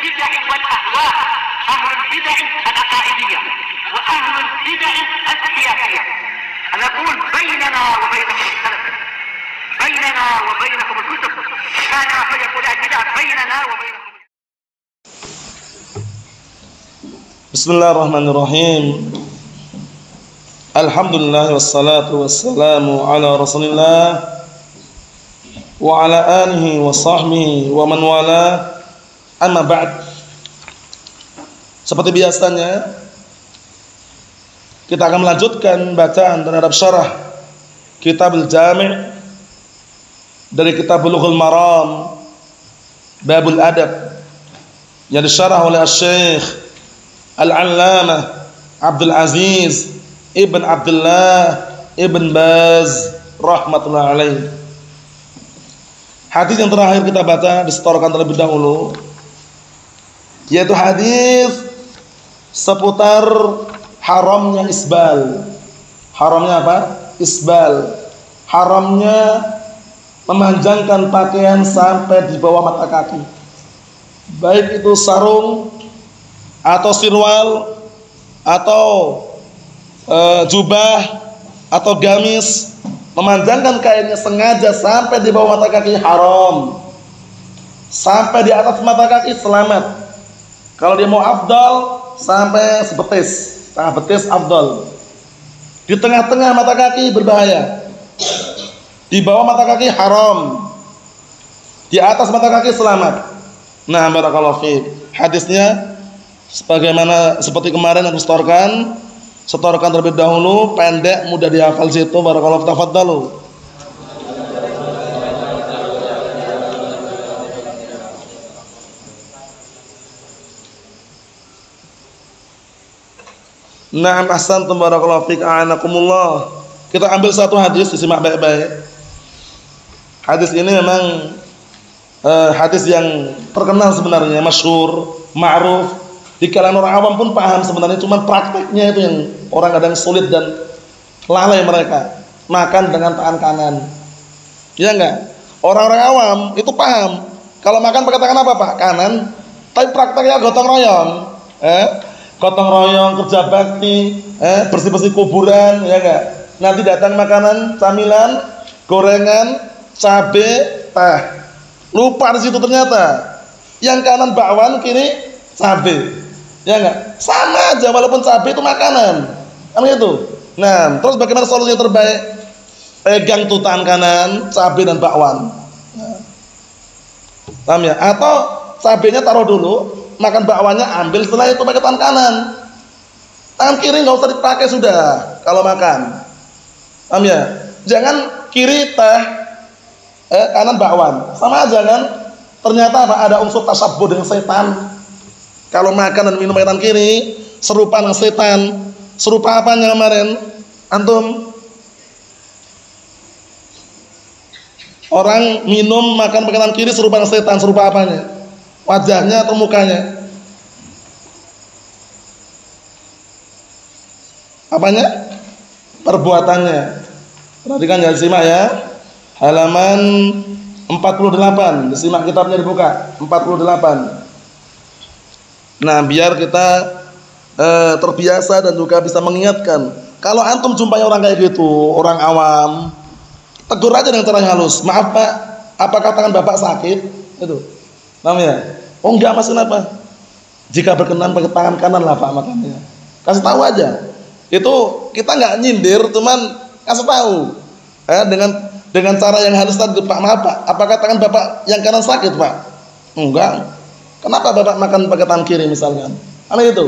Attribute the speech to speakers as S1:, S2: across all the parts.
S1: البدع والأهواء أهل البدع العقائدية وأهل البدع السياسية. أنا أقول بيننا وبينكم السلف بيننا وبينكم الكتب. كان أحد يقول البدع بيننا وبينكم.
S2: بسم الله الرحمن الرحيم. الحمد لله والصلاة والسلام على رسول الله وعلى آله وصحبه ومن والاه. Amma ba'd. Seperti biasanya kita akan melanjutkan bacaan terhadap syarah kitab al-jami' dari kitab Bulughul Maram Babul Adab yang disyarah oleh Syekh Al-Allamah Abdul Aziz Ibn Abdullah Ibn Baz rahmatullah alaih. Hadis yang terakhir kita baca disetorkan terlebih dahulu yaitu hadis seputar haramnya isbal. Haramnya apa? Isbal. Haramnya memanjangkan pakaian sampai di bawah mata kaki. Baik itu sarung atau sirwal atau e, jubah atau gamis memanjangkan kainnya sengaja sampai di bawah mata kaki haram sampai di atas mata kaki selamat kalau dia mau abdal sampai sebetis. Setengah betis abdal. Di tengah-tengah mata kaki berbahaya. Di bawah mata kaki haram. Di atas mata kaki selamat. Nah barakallahu fi hadisnya sebagaimana seperti kemarin yang setorkan setorkan terlebih dahulu pendek mudah dihafal situ. Barakallahu tafaddalu Naam ahsantum barakallahu fik a'anakumullah. Kita ambil satu hadis disimak baik-baik. Hadis ini memang uh, hadis yang terkenal sebenarnya, masyhur, ma'ruf. Di kalangan orang awam pun paham sebenarnya cuma prakteknya itu yang orang kadang sulit dan lalai mereka. Makan dengan tangan kanan. Ya enggak orang-orang awam itu paham. Kalau makan pakai tangan apa pak? Kanan. Tapi prakteknya gotong royong. Eh gotong royong kerja bakti eh bersih bersih kuburan ya enggak nanti datang makanan camilan gorengan cabe teh lupa di situ ternyata yang kanan bakwan kiri cabe Ya enggak? Sama aja walaupun cabai itu makanan. Kan itu. Nah, terus bagaimana solusi terbaik? Pegang tuh tangan kanan, cabai dan bakwan. Nah. Paham ya? Atau cabainya taruh dulu, makan bakwannya ambil setelah itu pakai tangan kanan. Tangan kiri nggak usah dipakai sudah kalau makan. Paham ya? Jangan kiri teh, eh, kanan bakwan. Sama aja kan? Ternyata apa? Ada unsur tasabbuh dengan setan kalau makan dan minum pakai tangan kiri, serupa dengan setan. Serupa apa yang kemarin? Antum? Orang minum makan pakai tangan kiri serupa dengan setan, serupa apanya? Wajahnya atau mukanya? Apanya? Perbuatannya. Perhatikan ya, simak ya. Halaman 48, disimak kitabnya dibuka. 48. Nah, biar kita eh, terbiasa dan juga bisa mengingatkan. Kalau antum jumpai orang kayak gitu, orang awam, tegur aja dengan cara halus. Maaf Pak, apakah tangan Bapak sakit? Itu. Namanya. Oh enggak Mas, kenapa? Jika berkenan pakai tangan kanan lah Pak makannya. Kasih tahu aja. Itu kita nggak nyindir, cuman kasih tahu. Eh, dengan dengan cara yang halus tadi Pak, maaf Pak, apakah tangan Bapak yang kanan sakit Pak? Enggak. Kenapa bapak makan pakai tangan kiri misalkan? Aneh itu.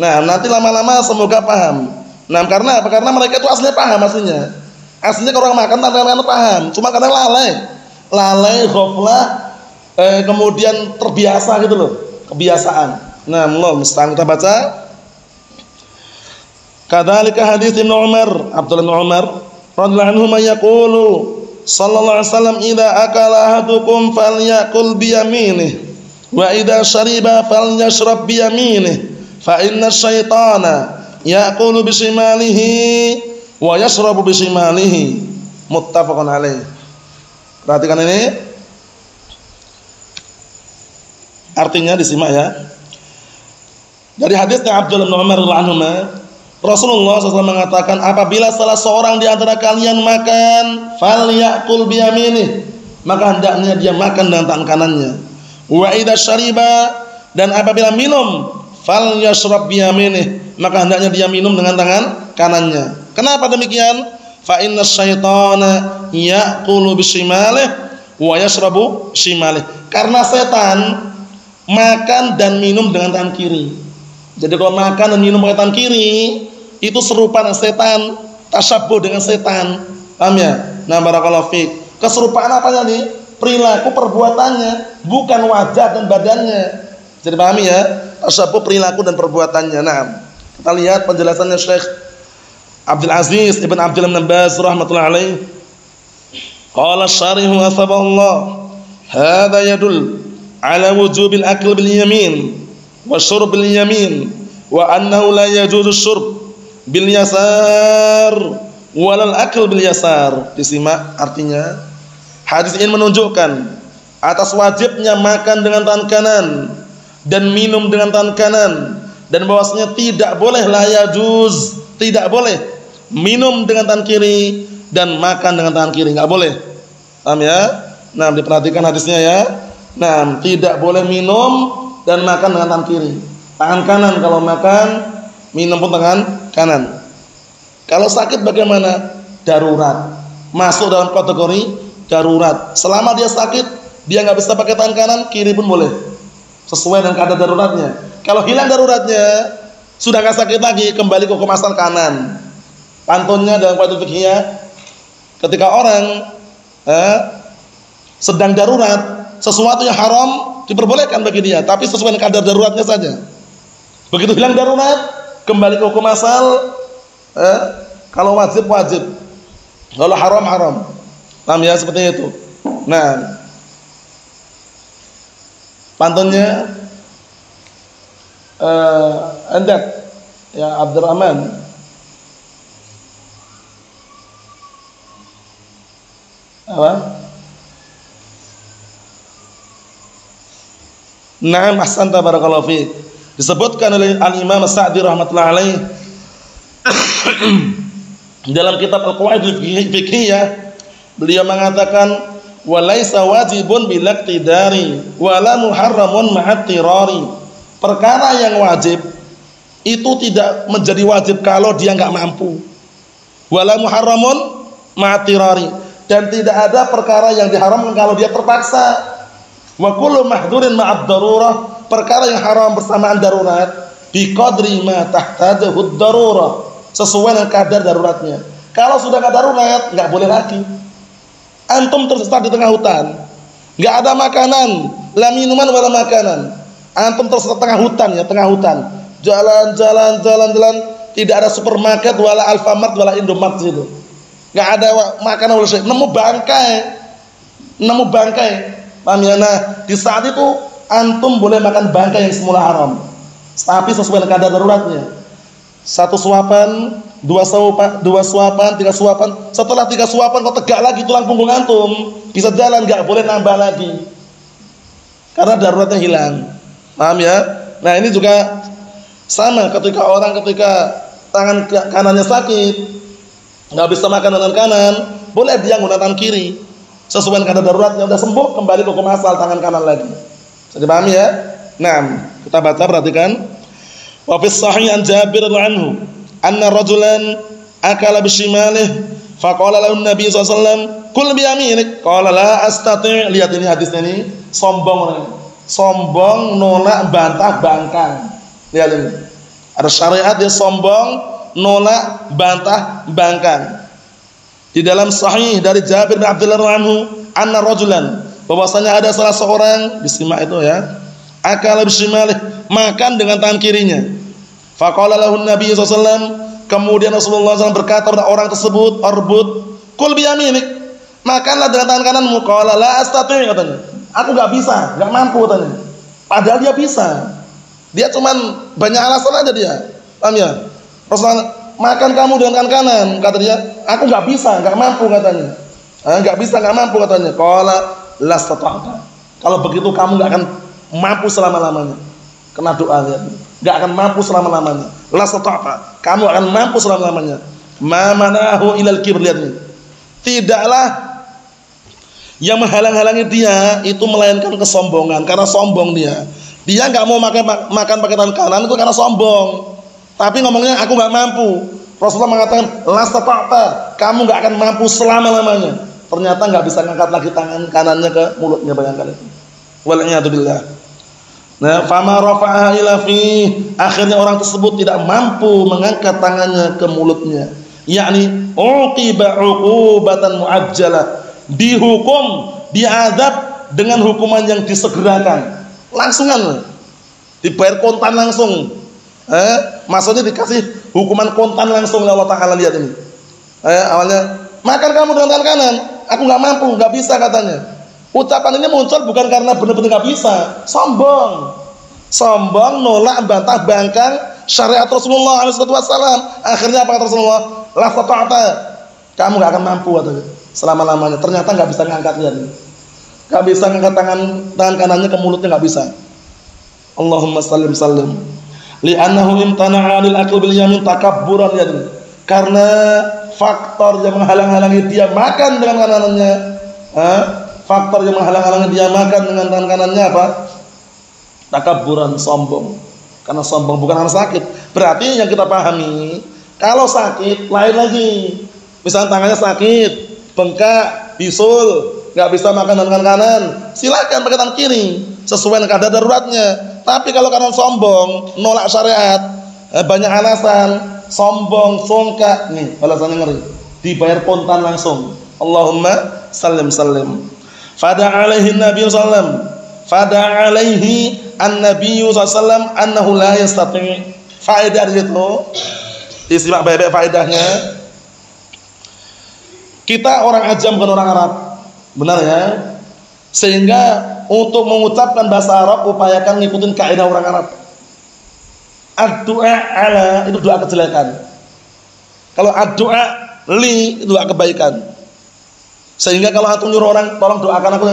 S2: Nah, nanti lama-lama semoga paham. Nah, karena apa? Karena mereka itu aslinya paham aslinya. Aslinya kalau orang makan tangan kanan paham, cuma karena lalai. Lalai, ghaflah, eh, kemudian terbiasa gitu loh. Kebiasaan. Nah, Allah mustahil kita baca. Kadzalika hadis Ibnu Umar, Abdullah bin Umar radhiyallahu anhu yaqulu sallallahu alaihi wasallam idza akala ahadukum falyakul bi yaminihi wa idza syariba falyashrab bi yaminih fa inna syaitana yaqulu bi shimalihi wa yashrabu bi shimalihi muttafaqun alaih perhatikan ini Artinya disimak ya. Dari hadisnya Abdullah bin Umar Rasulullah SAW mengatakan apabila salah seorang di antara kalian makan falyakul biyaminih maka hendaknya dia makan dengan tangan kanannya. Wa idza syariba dan apabila minum falyashrab biyaminih maka hendaknya dia minum dengan tangan kanannya. Kenapa demikian? Fa inna syaitana ya'kulu bishimalih wa yashrabu shimalih karena setan makan dan minum dengan tangan kiri jadi kalau makan dan minum dengan tangan kiri itu serupa dengan setan, tasyabuh dengan setan. Paham ya? Nah, barakallahu fiik. Keserupaan apa nih? Perilaku perbuatannya, bukan wajah dan badannya. Jadi pahami ya? Tasyabuh perilaku dan perbuatannya. Nah, kita lihat penjelasannya Syekh Abdul Aziz Ibn Abdul Baz rahmatullahi alaih. Qala syarihu. Hadha yadul ala wujubil akl bil yamin wa syurb bil yamin wa annahu la yajuzu syurb bil yasar walal akl bil yasar. Disimak artinya. Hadis ini menunjukkan atas wajibnya makan dengan tangan kanan dan minum dengan tangan kanan dan bahwasanya tidak boleh la yajuz, tidak boleh minum dengan tangan kiri dan makan dengan tangan kiri, enggak boleh. Paham ya? Nah, diperhatikan hadisnya ya. Nah, tidak boleh minum dan makan dengan tangan kiri. Tangan kanan kalau makan, minum pun tangan kanan. Kalau sakit bagaimana? Darurat. Masuk dalam kategori darurat. Selama dia sakit, dia nggak bisa pakai tangan kanan, kiri pun boleh. Sesuai dengan keadaan daruratnya. Kalau hilang daruratnya, sudah nggak sakit lagi, kembali ke hukum asal kanan. Pantunnya dalam kualitas fikih ketika orang eh, sedang darurat, sesuatu yang haram diperbolehkan bagi dia, tapi sesuai dengan kadar daruratnya saja. Begitu hilang darurat, kembali ke hukum asal, eh, kalau wajib wajib, kalau haram haram. Paham ya seperti itu. Nah, pantunnya eh, Endak ya Abdurrahman apa? Naam ahsanta barakallahu fiik. Disebutkan oleh Al-Imam Sa'di rahmatullah alaih dalam kitab Al-Qawaid Fiqhiyah beliau mengatakan walaisa wajibun bilaktidari wala muharramun ma'attirari. Perkara yang wajib itu tidak menjadi wajib kalau dia enggak mampu. Wala muharramun ma'attirari dan tidak ada perkara yang diharamkan kalau dia terpaksa. Wa kullu mahdhurin ma'ad darurah, perkara yang haram bersamaan darurat bi qadri ma tahtajahu darurah, sesuai dengan kadar daruratnya. Kalau sudah enggak darurat, enggak boleh lagi. Antum tersesat di tengah hutan, enggak ada makanan, la minuman wala makanan. Antum tersesat tengah hutan ya, tengah hutan. Jalan-jalan jalan-jalan, tidak ada supermarket wala Alfamart wala Indomart situ. Enggak ada makanan wala nemu bangkai. Nemu bangkai Paham ya? Nah, di saat itu antum boleh makan bangkai yang semula haram. Tapi sesuai dengan kadar daruratnya. Satu suapan, dua suapan, dua suapan, tiga suapan. Setelah tiga suapan kok tegak lagi tulang punggung antum, bisa jalan nggak boleh nambah lagi. Karena daruratnya hilang. Paham ya? Nah, ini juga sama ketika orang ketika tangan kanannya sakit, nggak bisa makan dengan kanan, boleh dia menggunakan kiri sesuai dengan daruratnya udah sembuh kembali ke hukum asal tangan kanan lagi. Bisa dipahami ya? Nah, kita baca perhatikan. Wa fi sahih an Jabir anhu anna rajulan akala bishimalih faqala lahu Nabi sallallahu alaihi wasallam kul bi yaminik qala la astati' lihat ini hadisnya ini sombong sombong nolak bantah bangkang lihat ini ada syariat dia sombong nolak bantah bangkang di dalam sahih dari Jabir bin Abdullah anhu, anna rajulan, bahwasanya ada salah seorang disimak itu ya, akal bishimalih, makan dengan tangan kirinya. Faqala lahu Nabi SAW, kemudian Rasulullah SAW berkata kepada orang tersebut, "Arbut, kul biyaminik." Makanlah dengan tangan kananmu. Qala la astati' katanya. Aku enggak bisa, enggak mampu katanya. Padahal dia bisa. Dia cuman banyak alasan aja dia. Paham ya? Rasulullah makan kamu dengan tangan kanan kata dia aku nggak bisa nggak mampu katanya nggak bisa nggak mampu katanya kalau las kalau begitu kamu nggak akan mampu selama-lamanya. Kena doa ya. Enggak akan mampu selama-lamanya. La sata'ta. Kamu akan mampu selama-lamanya. Ma manahu ilal kibr lihat. Tidaklah yang menghalang-halangi dia itu melainkan kesombongan karena sombong dia. Dia nggak mau makan makan pakai tangan kanan itu karena sombong. Tapi ngomongnya aku nggak mampu. Rasulullah mengatakan, "Lastata'ta." Kamu nggak akan mampu selama-lamanya. Ternyata nggak bisa ngangkat lagi tangan kanannya ke mulutnya bayangkan itu. Wal'iyadzubillah. Nah, fama rafa'aha ila fi. Akhirnya orang tersebut tidak mampu mengangkat tangannya ke mulutnya. Yakni uqiba uqubatan muajjalah dihukum, diadab dengan hukuman yang disegerakan. Langsungan. Dibayar kontan langsung. Eh, maksudnya dikasih hukuman kontan langsung oleh Allah Taala lihat ini. Eh, awalnya makan kamu dengan tangan kanan, aku nggak mampu, nggak bisa katanya. Ucapan ini muncul bukan karena benar-benar nggak bisa, sombong, sombong, nolak, bantah, bangkang syariat Rasulullah SAW. Akhirnya apa kata Rasulullah? La kamu nggak akan mampu katanya selama-lamanya. Ternyata nggak bisa ngangkat lihat Nggak bisa ngangkat tangan tangan kanannya ke mulutnya nggak bisa. Allahumma sallim sallim. Li'annahu imtana'a 'anil akl bil yamin takabburan lihat Karena faktor yang menghalang-halangi dia makan dengan kanannya, eh? faktor yang menghalang-halangi dia makan dengan tangan kanannya apa? Takabburan, sombong. Karena sombong bukan karena sakit. Berarti yang kita pahami, kalau sakit lain lagi. Misalnya tangannya sakit, bengkak, bisul, nggak bisa makan dengan kanan, silakan pakai tangan kiri sesuai dengan kadar daruratnya. Tapi kalau kanan sombong, nolak syariat, eh, banyak alasan, sombong, songkak, nih alasannya ngeri. Dibayar kontan langsung. Allahumma salim salim. Fada alaihi Nabi sallam. Fada alaihi an Nabi sallam annahu la yastati. Faedah di situ. Disimak baik-baik faedahnya kita orang ajam bukan orang Arab. Benar ya? Sehingga untuk mengucapkan bahasa Arab upayakan ngikutin kaidah orang Arab. Ad-du'a ala itu doa kejelekan. Kalau ad-du'a li itu doa kebaikan. Sehingga kalau antum nyuruh orang tolong doakan aku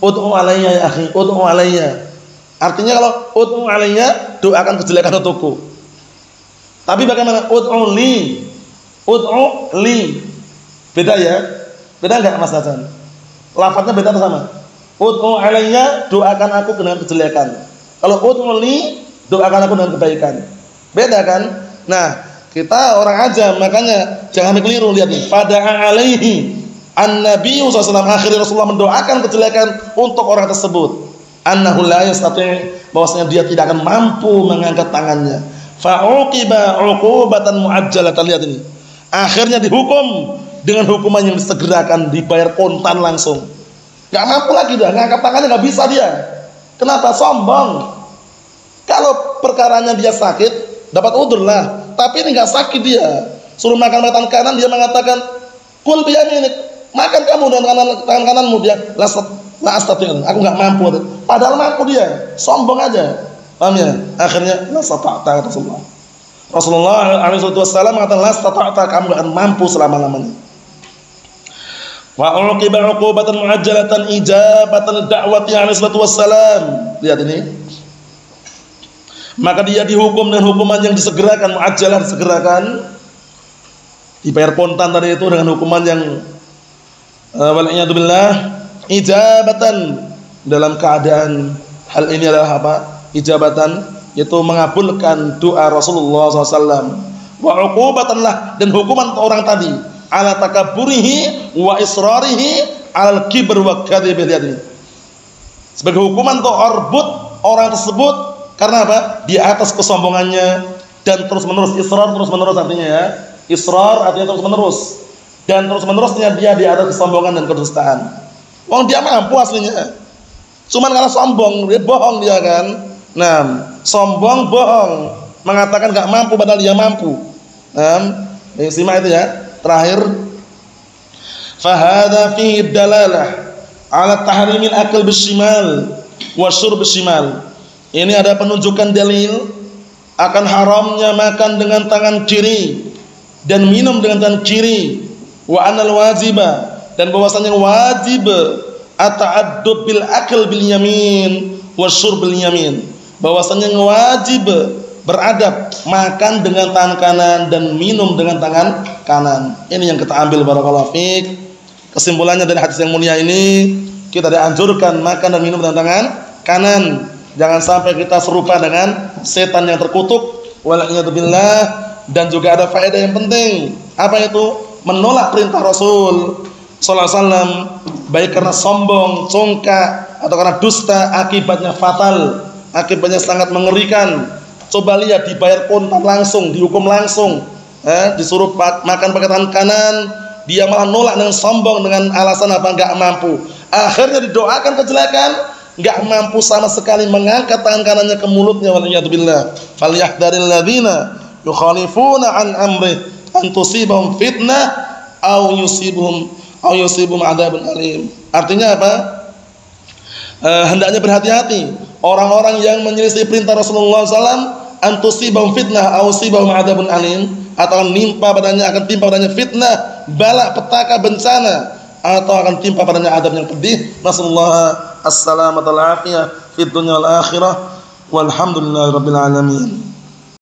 S2: ud'u alayya ya akhi, ud'u alayya. Artinya kalau ud'u alayya doakan kejelekan untukku. Tapi bagaimana ud'u li? Ud'u li Beda ya? Beda enggak Mas Hasan? Lafadznya beda atau sama? Ud'u alayya, doakan aku dengan kejelekan. Kalau ud'u li, doakan aku dengan kebaikan. Beda kan? Nah, kita orang aja makanya jangan keliru lihat nih. Pada alaihi An-Nabi SAW akhirnya Rasulullah mendoakan kejelekan untuk orang tersebut. Annahu la yastati' bahwasanya dia tidak akan mampu mengangkat tangannya. Fa'uqiba 'uqubatan mu'ajjalatan lihat ini. Akhirnya dihukum dengan hukuman yang disegerakan dibayar kontan langsung nggak mampu lagi dah ngangkat tangannya nggak bisa dia. Kenapa? Sombong. Kalau perkaranya dia sakit dapat udur lah. Tapi ini nggak sakit dia. Suruh makan tangan kanan dia mengatakan kul ini makan kamu dengan kanan, tangan kananmu dia. Lasat la aku nggak mampu padahal mampu dia. Sombong aja. Paham ya? Akhirnya la sata'ta Rasulullah. Rasulullah alaihi wasallam mengatakan la sata'ta kamu nggak akan mampu selama-lamanya Wa uqiba uqubatan muajjalatan ijabatan da'wati alaihi salatu wassalam. Lihat ini. Maka dia dihukum dengan hukuman yang disegerakan, muajjalah disegerakan. Dibayar pontan tadi itu dengan hukuman yang uh, billah ijabatan dalam keadaan hal ini adalah apa? Ijabatan yaitu mengabulkan doa Rasulullah SAW. Wa uqubatan lah dan hukuman orang tadi ala takaburihi wa israrihi al kibr wa. Sebagai hukuman untuk orbut orang tersebut karena apa? Di atas kesombongannya dan terus menerus israr terus menerus artinya ya. Israr artinya terus menerus dan terus menerusnya dia di atas kesombongan dan kedustaan. Wong dia mampu aslinya. Cuman karena sombong, dia bohong dia kan. Nah, sombong bohong, mengatakan gak mampu padahal dia mampu. Nah, simak itu ya. Terakhir, fahada fihi dalalah ala tahrimil akal bishimal wa syurb bishimal. Ini ada penunjukan dalil akan haramnya makan dengan tangan kiri dan minum dengan tangan kiri wa anal wajiba dan bahwasanya wajib ata'addub bil akal bil yamin wasyurbil yamin. Bahwasanya wajib beradab makan dengan tangan kanan dan minum dengan tangan kanan. Ini yang kita ambil barakallahu fiik. Kesimpulannya dari hadis yang mulia ini kita dianjurkan makan dan minum dengan tangan kanan. Jangan sampai kita serupa dengan setan yang terkutuk. Waliyadzubillah dan juga ada faedah yang penting. Apa itu? Menolak perintah Rasul sallallahu alaihi wasallam baik karena sombong, congkak atau karena dusta akibatnya fatal, akibatnya sangat mengerikan. Coba lihat dibayar kontan langsung, dihukum langsung, eh, disuruh makan pakai tangan kanan, dia malah nolak dengan sombong dengan alasan apa enggak mampu. Akhirnya didoakan kejelekan, enggak mampu sama sekali mengangkat tangan kanannya ke mulutnya waliyadzubillah. Falyahdharil ladzina yukhalifuna an amri an tusibahum fitnah aw yusibuhum aw yusibuhum adzabun alim. Artinya apa? Eh, hendaknya berhati-hati orang-orang yang menyelisih perintah Rasulullah SAW antusibahum fitnah aw sibahum adzabun alim atau akan nimpa padanya akan timpa padanya fitnah, balak petaka bencana atau akan timpa padanya adab yang pedih. Nasallahu as-salamata wal afiyah fid dunya wal akhirah. Walhamdulillahirabbil alamin.